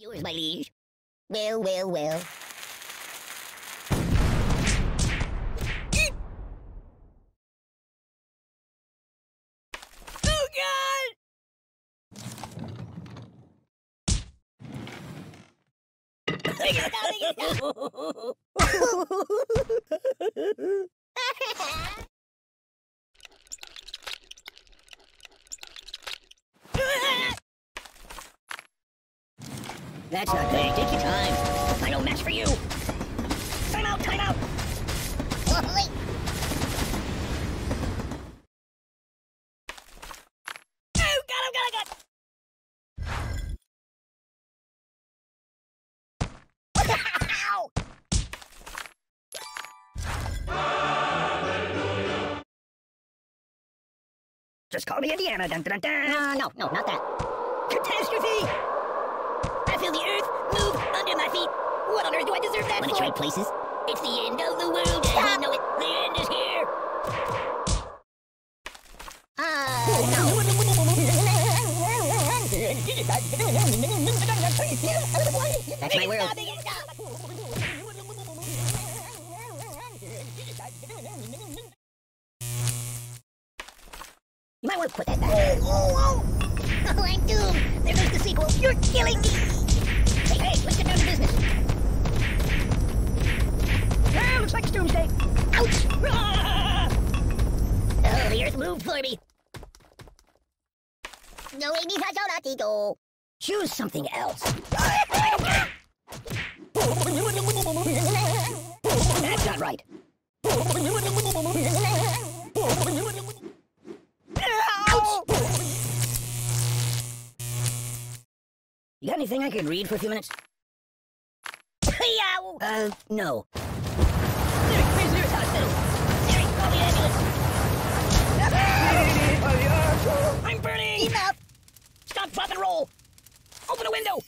Yours, my liege. Well, well, well. Oh God! Take it down, take it down. That's not good. Take your time. No match for you. Time out, time out. Oh, got him, oh, got him, oh, got him. Ow! Just call me Indiana. Dun, dun, dun, dun. No, no, no, not that. What on earth do I deserve that Want to for? trade places? It's the end of the world, and you know it. The end is here. Uh, no. That's my world. Choose something else. That's not right. Ouch! You got anything I could read for a few minutes? Uh, no. And roll! Open a window!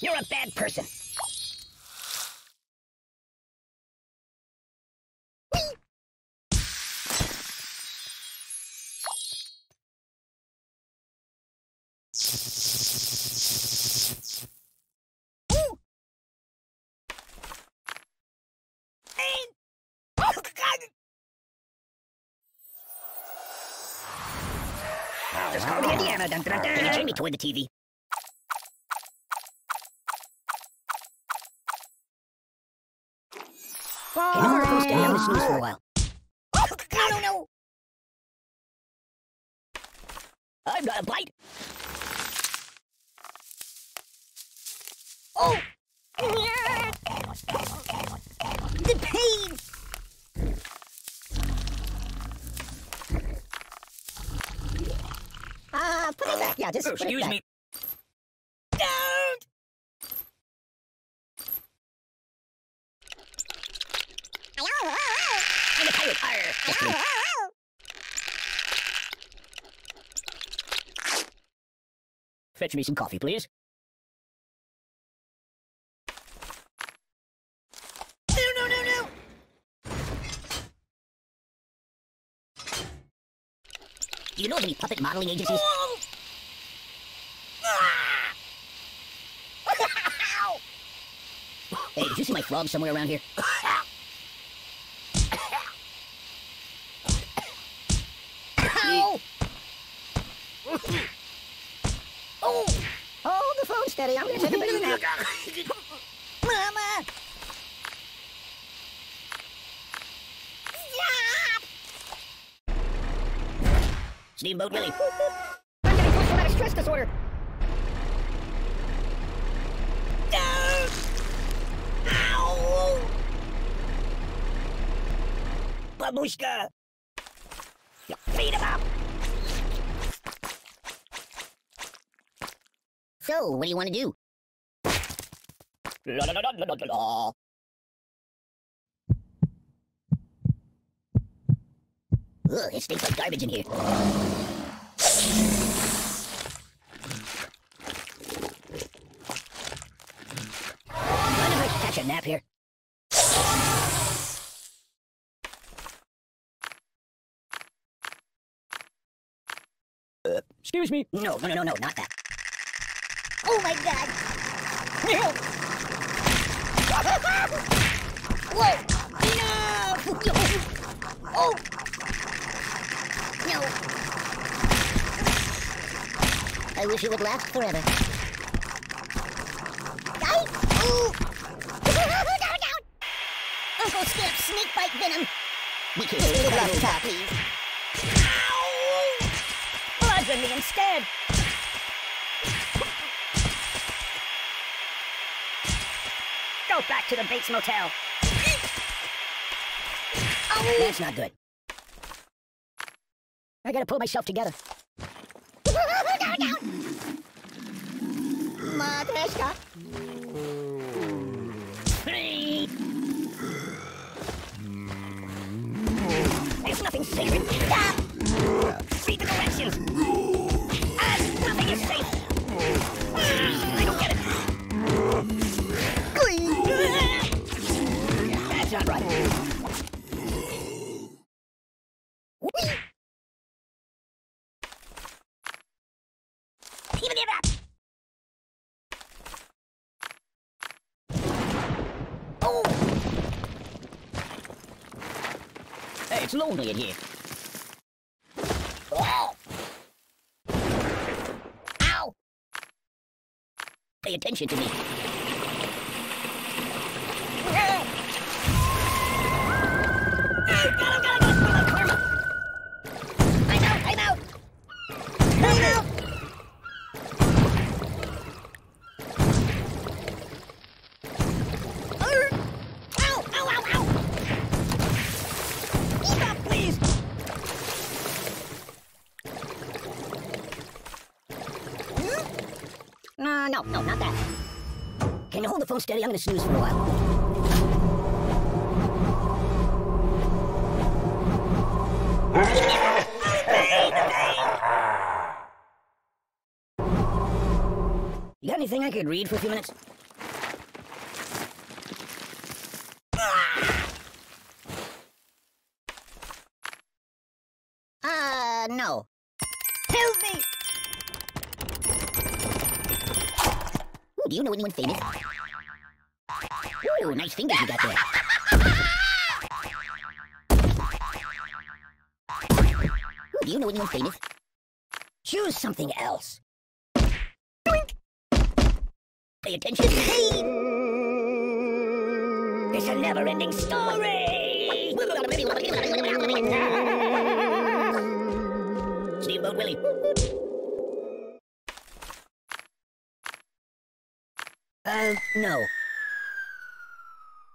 You're a bad person. Ooh. And- Oh, God! Just call me Indiana. Dun, dun, dun. Can you turn me toward the TV? Can you go stay on the snooze for a while? Oh, God, no, no! I'm not a bite. Oh! The pain! Yeah, just Oh, excuse me. Don't! I'm a pirate. Arr. Fetch me some coffee, please. No, no, no, no! Do you know of any puppet modeling agencies? Oh! Ah! Ow! Hey, did you see my frog somewhere around here? Ow! Oh! Hold the phone steady. I'm gonna take a bit of a nap. Mama! Stop! Steamboat Willie. I'm getting post-traumatic stress disorder. Don't! Ow! Babushka! Beat him up! So, what do you want to do? La la la. Ugh, it stinks like garbage in here. Mind if I catch a nap here? Uh, excuse me. No, no, no, no, no, not that. Oh my god! Whoa! Enough! Oh! No. I wish it would last forever. Guys! Ooh! down, down! Oh, Uncle Skip, snake bite venom. We can save the top. please. Bludgeon me instead. Go back to the Bates Motel. That's not good. I gotta pull myself together. Matryoshka. There's nothing sacred. Stop! Hey, in here. Oh! Ow! Pay attention to me. Stop, please! No, no, no, not that. Can you hold the phone steady? I'm gonna snooze for a while. You got anything I could read for a few minutes? Uh, no. Help me! Ooh, do you know anyone famous? Ooh, nice fingers you got there. Ooh, do you know anyone famous? Choose something else. Pay attention. It's a never-ending story. Steamboat Willie. Uh, no.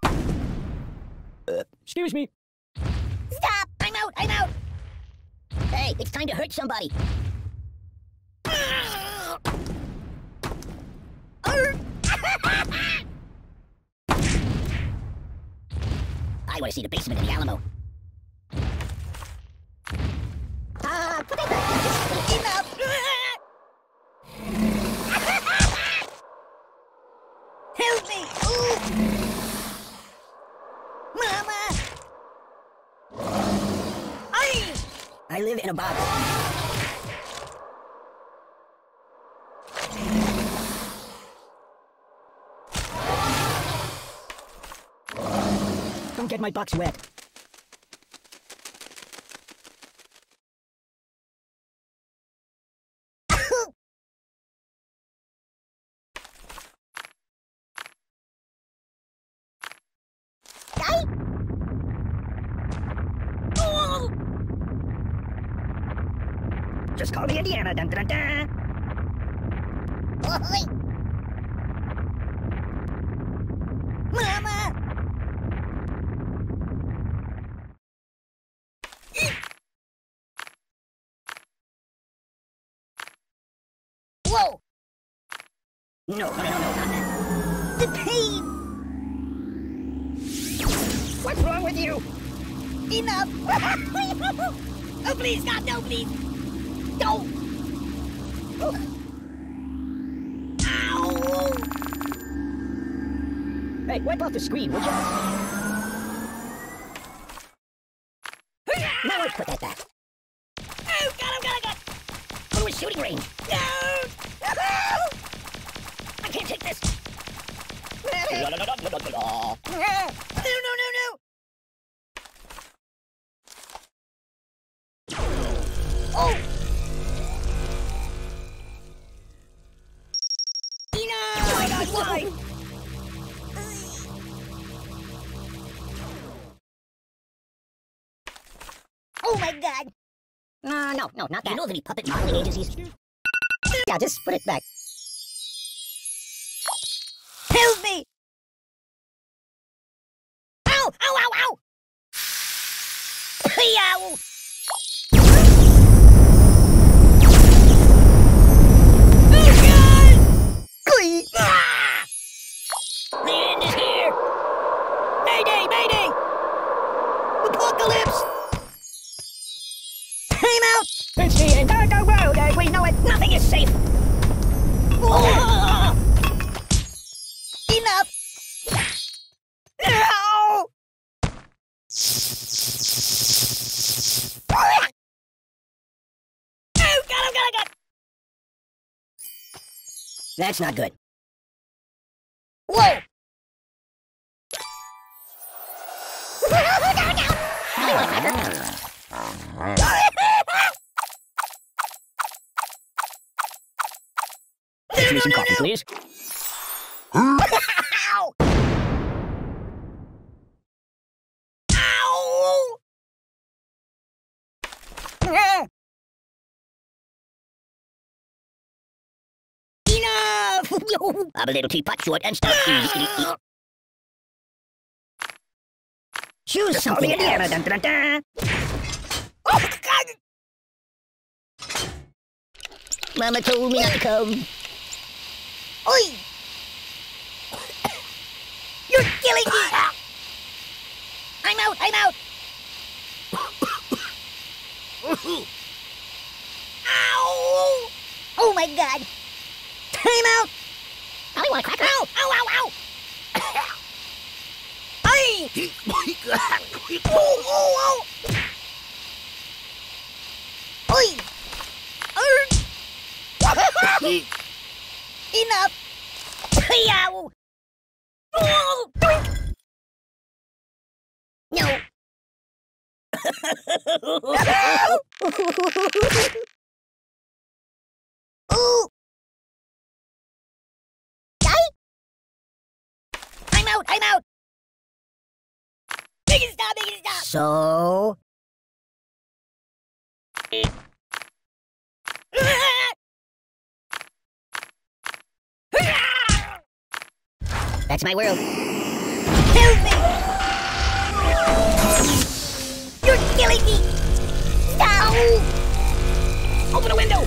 Uh, excuse me. Stop! I'm out! I'm out! Hey, it's time to hurt somebody. I want to see the basement of the Alamo. I live in a box. Don't get my box wet. Call me Indiana. Dun, dun, dun. Oi! Mama! Whoa! No, no, no, no, that. The pain! What's wrong with you? Enough! oh, please, God, no, please! Hey, wipe off the screen, would you? Now let's put that back. Oh, God, oh, God, oh, God! Go to a shooting range. No! I can't take this. no, no, not that. You know of any puppet modeling agencies? Yeah, just put it back. That's not good. Whoa! Get me some coffee, please. Ow! Ow! Ah! Enough! I'm a little teapot, short and stout. Easy, easy, easy. Choose something else. dun, dun, dun. Oh god! Mama told me not to come. Oi! You're killing me! Ah. I'm out, I'm out! Ow! Oh my god! Time out! I want a cracker. Ow! Ow, ow, ow! Ay! Oh, oh, oh! Oi! Arr! Enough! Yow! Oh, doink! No! Ooh! Out! I'm out! Make it stop! Make it stop! So, that's my world. Help me! You're killing me! Stop! Open the window!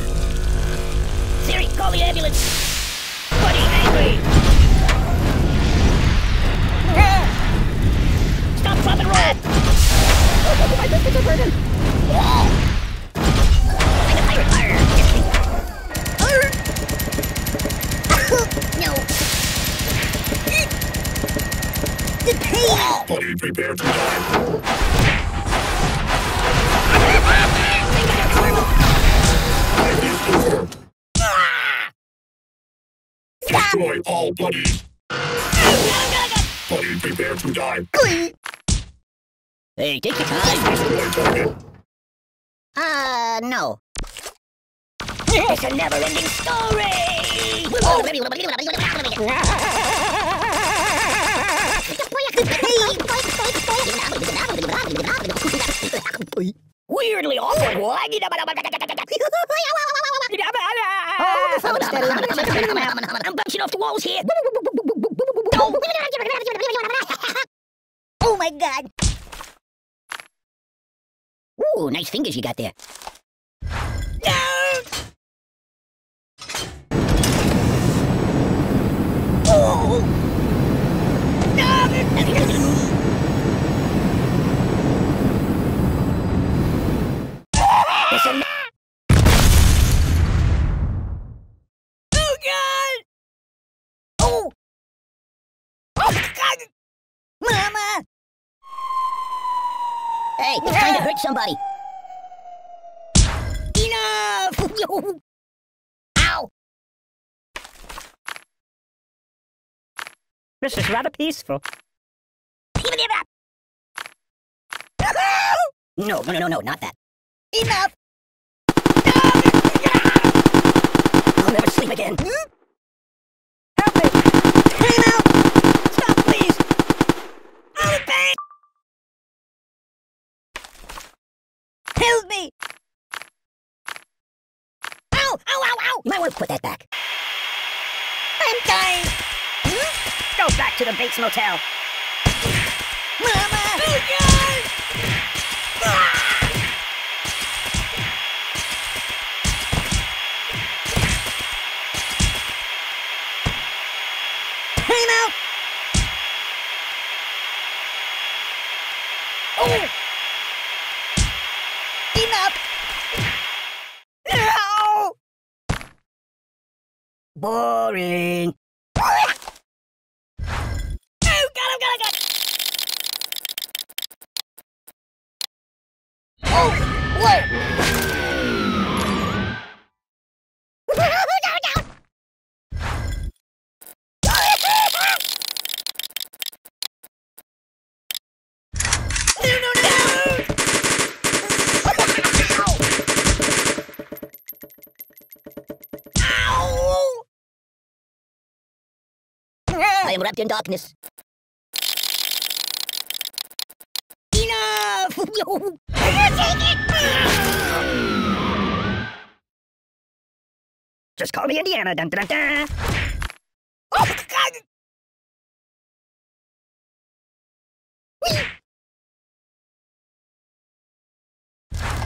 Siri, call the ambulance! Buddy, angry! And roll! My biscuits are burning. Destroy all buddies. Buddy, prepare to die. Hey, take your time. Uh, no. It's a never-ending story! Weirdly awkward one! I'm bouncing off the walls here! Oh my god! Ooh, nice fingers you got there. No! Oh! Listen, Hey, it's time to hurt somebody. Enough! Ow! This is rather peaceful. No, no, no, no, no, not that. Enough! I'll never sleep again. Hmm? Help me! Time out! Stop, please! Oh, pain! Help me! Ow! Ow, ow, ow! You might want to put that back. I'm dying! Hmm? Go back to the Bates Motel. Mama! Oh, Time Boring. Am wrapped in darkness. Enough! Yo. Just call me Indiana. Dun, dun, dun. Oh, God!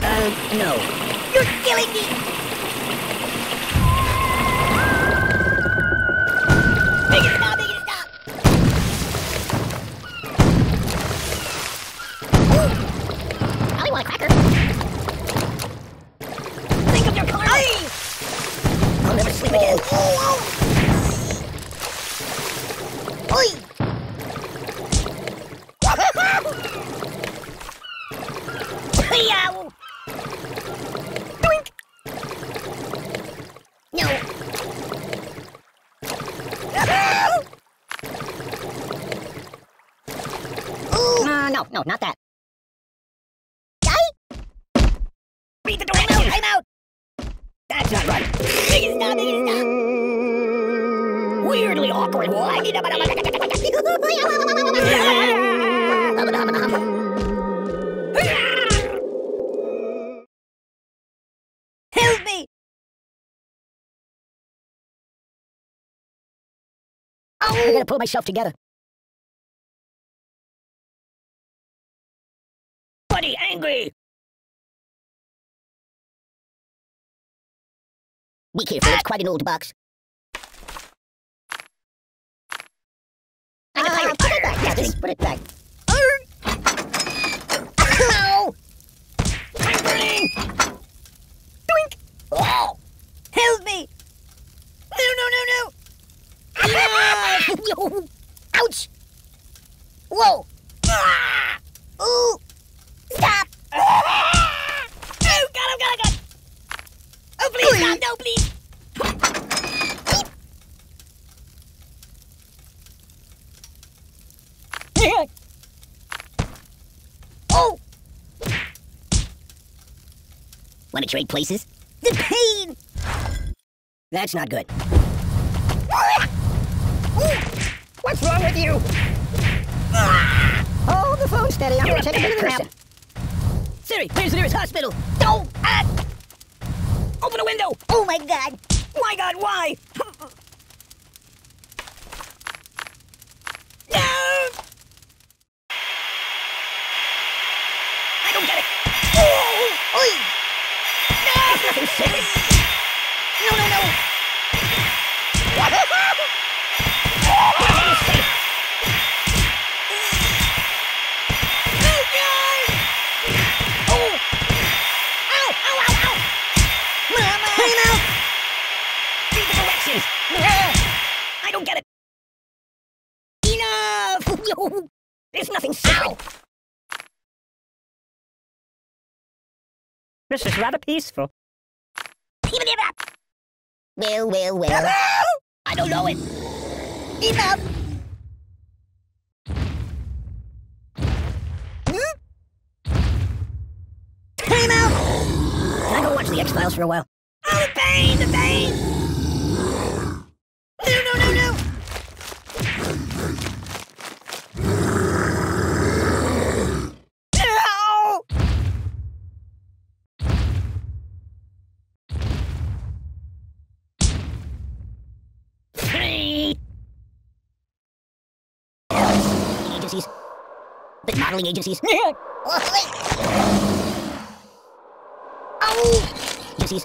Uh, no. You're killing me! That's not right. Weirdly awkward. Why? Help me! Oh. I gotta pull myself together. Buddy, angry. Be careful, it's quite an old box. I'm a pirate. put it back. Yeah, just put it back. Ow! I'm burning. Doink! Help me! No, no, no, no! Yo. Ouch! Whoa! Ah! Ooh! Stop! Oh, please stop! No, please! Oh! Want to trade places? The pain! That's not good. What's wrong with you? Hold the phone steady. I'm You're gonna a take a bad minute. Siri, where's the nearest hospital? No! Ah! Open the window. Oh my god! My God, why? There's nothing sacred. This is rather peaceful. Even it up. Well, well, well. I don't know it. Give up. Time out. Can I go watch the X Files for a while? Oh, the pain, the pain. No, no, no, no. Modeling agencies. Oh, Agencies.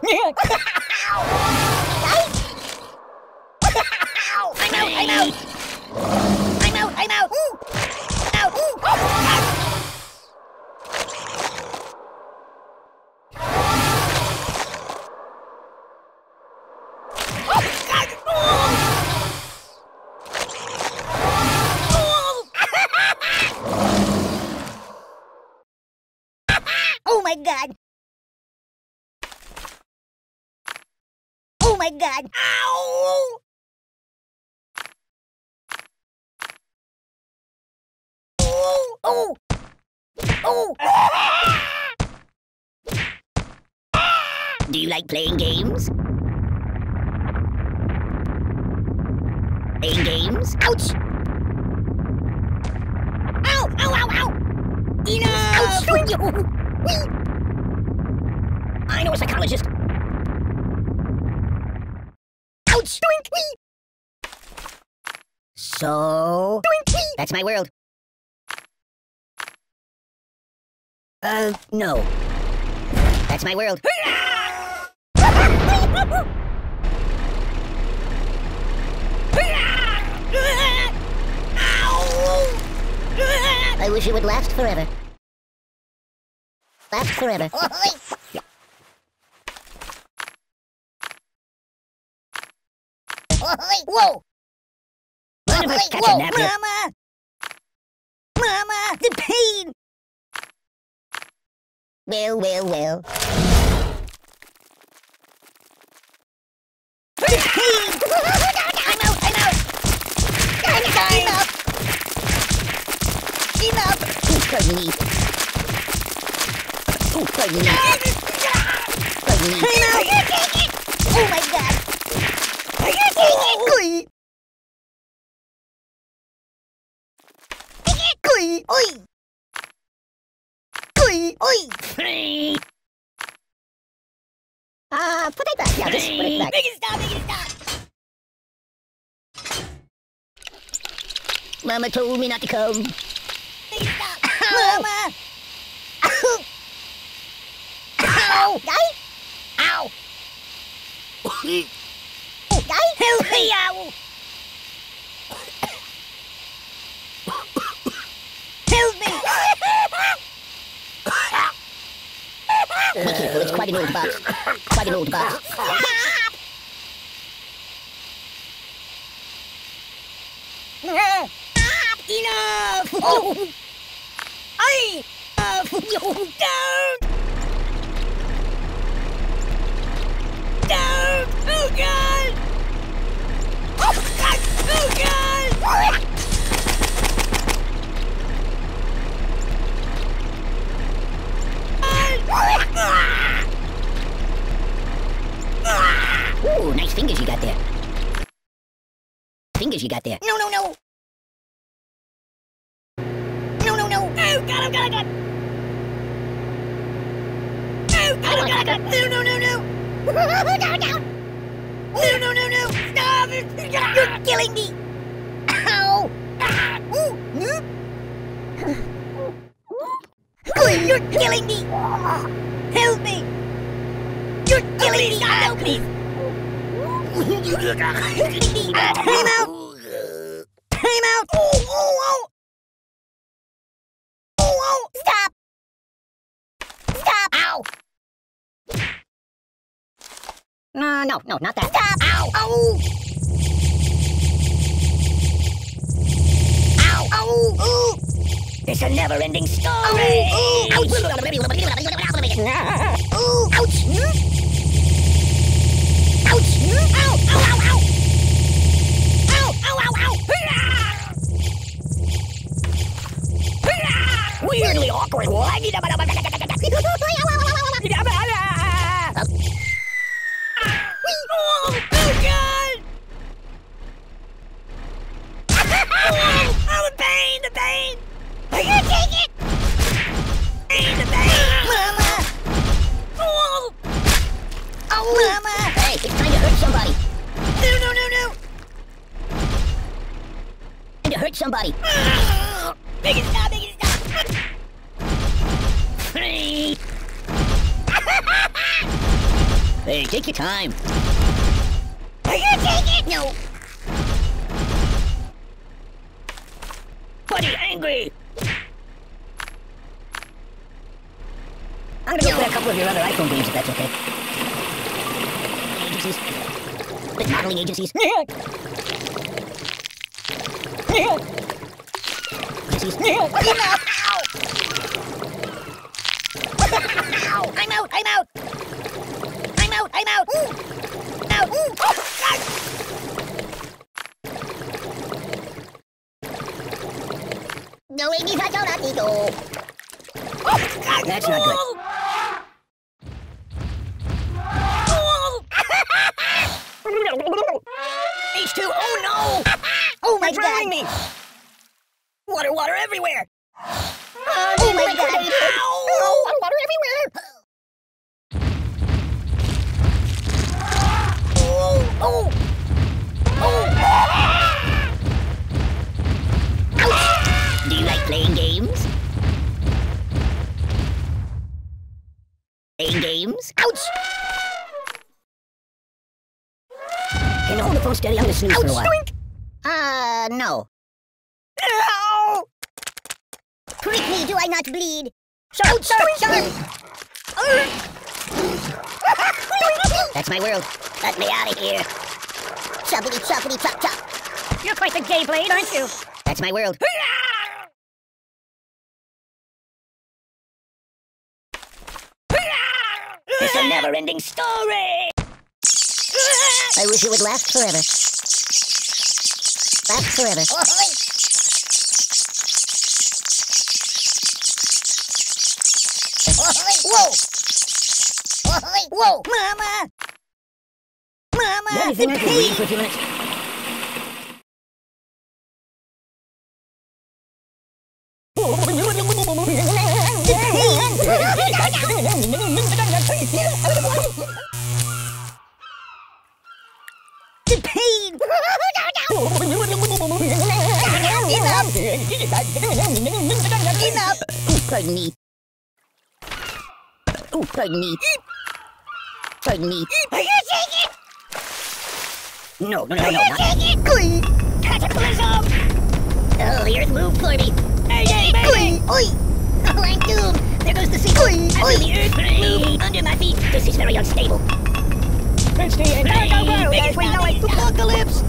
I'm out, I'm out. I'm out, I'm out. Out. Ooh. Out. Oh my god. Oh. Ow! Oh! Oh! Oh! Do you like playing games? Playing games? Ouch! Ow! Ow! Ow! Ow! Enough! Ouch! I know a psychologist. Ouch! Doink! Whee! So! That's my world. Uh, no. That's my world. I wish it would last forever. Last forever. Whoa! One of us Oi! catch a Whoa! nap. Mama! Mama! The pain! Well, well, well. The pain! I'm out! I'm out! I'm dying! Enough! Enough! Ooh, pardon me. Ooh, pardon me. Pardon me. I'm out! Oh my god! Oi! Oi! Oi! Oi! Oi! Ah, put it back. Yeah, just put it back. Make it stop, make it stop! Mama told me not to come. Make it stop! Mama! Ow! Guy? Ow! Guy? Help me out! Careful, it's quite an old box. Quite an old box. Enough! Oh! I! Enough! Don't! Don't! Oh God! Oh God! Oh God! Ooh, nice fingers you got there. Fingers you got there. No, no, no! No, no, no! Oh God! Oh God! Oh God! Oh God! Oh God! Oh God! No! No! No! No! no, no! No! No! No! No! Stop it! You're killing me! Ow! Ooh! Oi, You're killing me! Help me! You're killing me! Ow! No! Time out! Time out! Oh, oh, oh! Oh! Stop! Stop! Ow! No, no, no, not that. Stop! Ow! Ow! Ow! Ow! Ooh! It's a never ending story. Ouch! Ouch! ouch. Ouch! ouch. Ouch. Ouch! Ouch! Ouch! Ouch! Ouch! Weirdly awkward one. oh, God. Oh, the pain, the pain it! Mama! Oh! oh! Mama! Hey, it's trying to hurt somebody. No, no, no, no! To hurt somebody. It stop, make it stop! Hey, take your time. Are you taking it? No. Buddy, angry! I'm gonna go play a couple of your other iPhone games if that's okay. Agencies. Like modeling agencies. agencies. I'm out, I'm out! I'm out, I'm out! Ooh. Out! Ooh. Oh, God. No, Amy, that's all I need, oh. Oh, God. That's not good. Oh. Oh. H2, oh no! Oh, my You're drowning God. Me! Water, water everywhere! Oh, my God. Ow! water everywhere. Oh, oh. Oh. Do you like playing games? Playing games? Ouch! Can you hold the phone steady? I'm gonna snooze for a while. Uh, no. Ow! Prick me, do I not bleed? Sharp, sharp, sharp! That's That's my world. Let me out of here. Choppity choppity chop chop. You're quite the gay blade, aren't you? That's my world. It's a never-ending story! I wish it would last forever. Last forever. Whoa! Mama! Mama! There anything I can read for a few minutes? The pain! Enough! Enough! Pardon me. Oh, pardon me. Pardon me. Are you taking? No, no, no, Are no, you not. taking? Oi! Cataclysm! Oh, the earth moved for me. Hey, hey, Oi! Oi! Oh, I'm doomed! There goes the sequel. Oi, I feel the earth move under my feet. This is very unstable. It's the entire world as we know it. Apocalypse!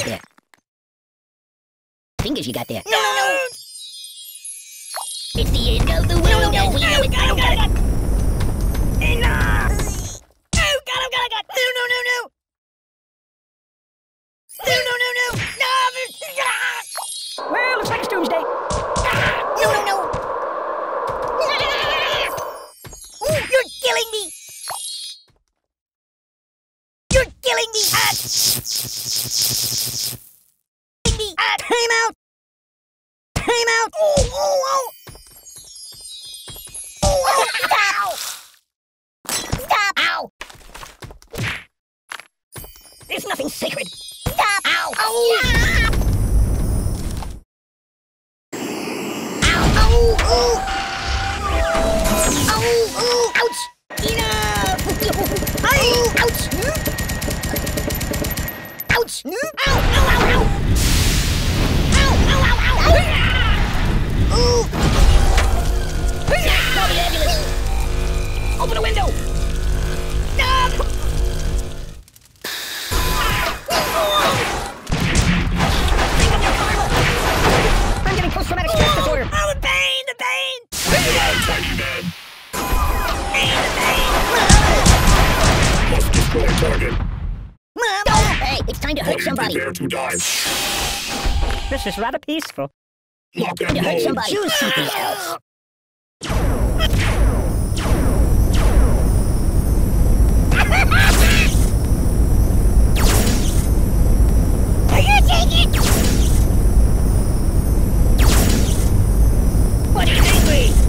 Got there. Fingers you got there. No, no, no! It's the end of the world as we know it. Open the! Open a window! Ah! hurt somebody. Prepare to die. This is rather peaceful. Lock and you hurt somebody. Choose something else. Are you taking? What is angry?